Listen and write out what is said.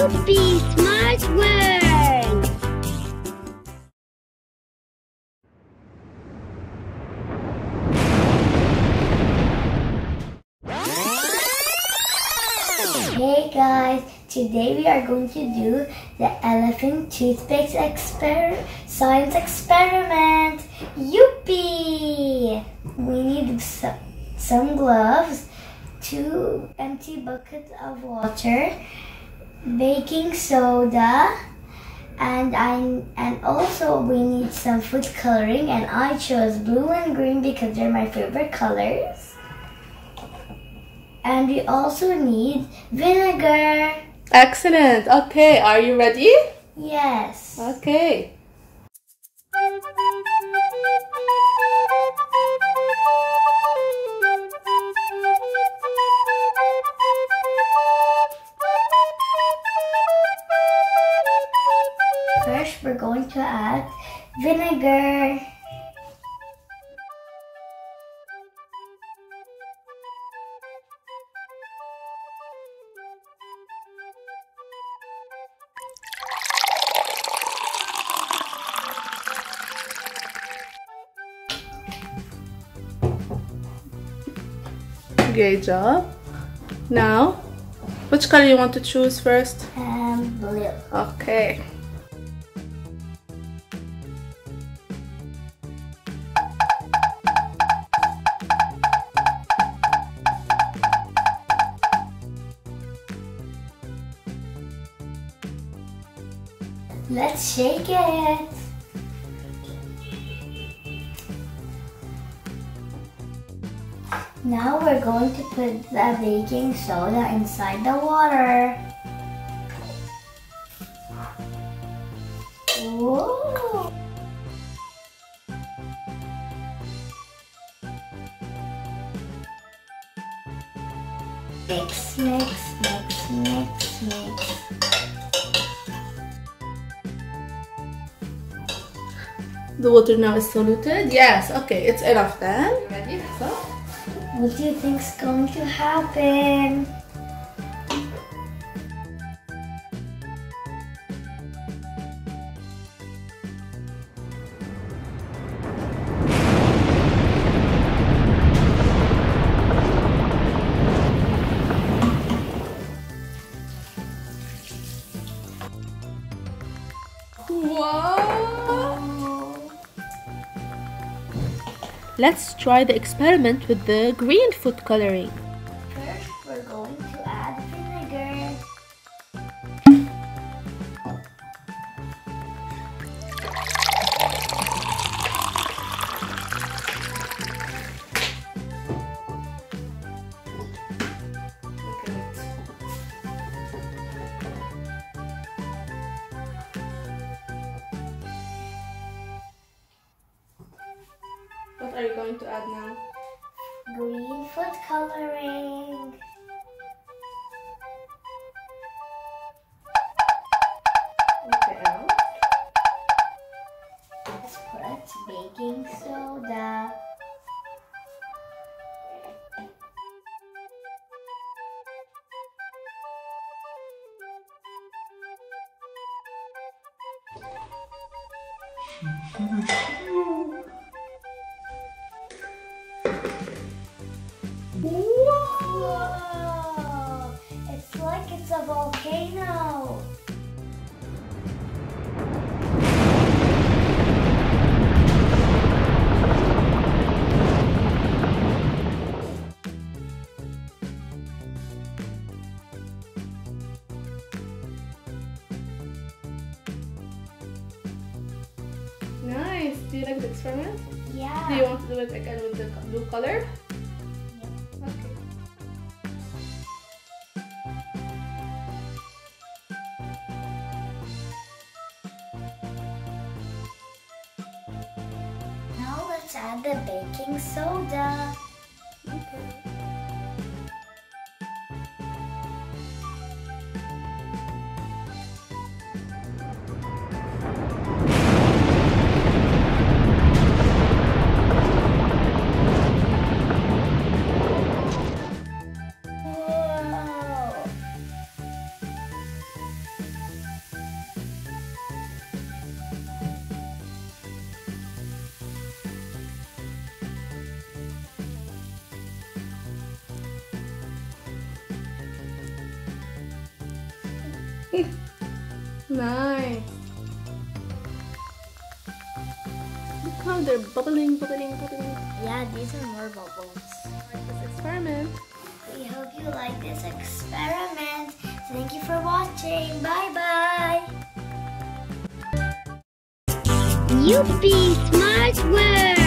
Youpi Smart World! Hey guys, today we are going to do the elephant toothpaste exper science experiment. Youpi! We need some, some gloves, two empty buckets of water, baking soda, and I and also we need some food coloring and I chose blue and green because they're my favorite colors. And we also need vinegar. Excellent. Okay, are you ready? Yes. Okay. To add vinegar. Great job. Now, which color you want to choose first? and blue. Okay. Let's shake it. Now we're going to put the baking soda inside the water. Whoa! Mix, mix, mix, mix, mix. The water now is diluted. Yes. Okay, it's enough then. Ready? So. What do you think's going to happen? Wow. Let's try the experiment with the green food coloring. First, we're going to add What are you going to add now? Green food coloring. Okay, now. Let's put baking soda. Whoa! It's like it's a volcano. Nice. Do you like the experiment? Yeah. Do you want to do it again with the blue color? Let's add the baking soda. Okay. Nice. Look how they're bubbling, bubbling, bubbling. Yeah, these are more bubbles. Like this experiment. We hope you like this experiment. Thank you for watching. Bye bye. Youpi! Smart World!